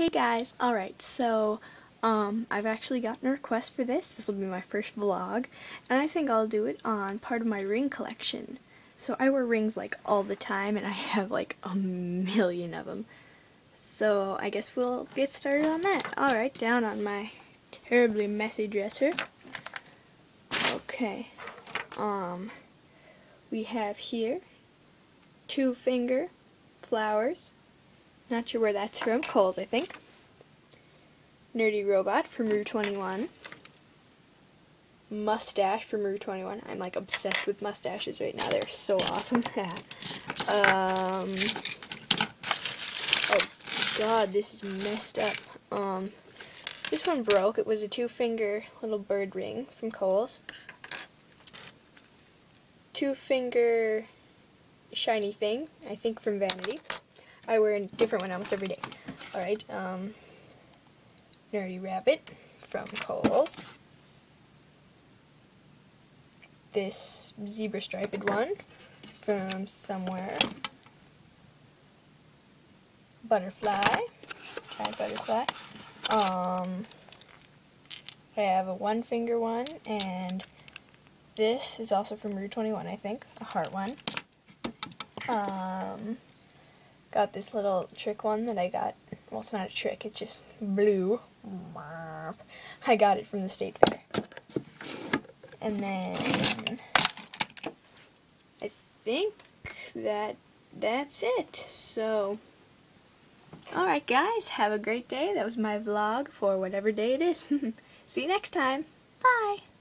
Hey guys, alright, so um, I've actually gotten a request for this. This will be my first vlog, and I think I'll do it on part of my ring collection. So I wear rings like all the time, and I have like a million of them. So I guess we'll get started on that. Alright, down on my terribly messy dresser. Okay, um, we have here two finger flowers not sure where that's from. Kohl's, I think. Nerdy Robot from Rue 21. Mustache from Rue 21. I'm like obsessed with mustaches right now. They're so awesome. um, oh god, this is messed up. Um, this one broke. It was a two finger little bird ring from Kohl's. Two finger shiny thing, I think from Vanity. I wear a different one almost every day. Alright, um, Nerdy Rabbit from Kohl's. This zebra striped one from somewhere. Butterfly, giant butterfly. Um, I have a one finger one, and this is also from Rue 21, I think, a heart one. Um, got this little trick one that I got. Well, it's not a trick, it's just blue. I got it from the state fair. And then I think that that's it. So, alright guys, have a great day. That was my vlog for whatever day it is. See you next time. Bye.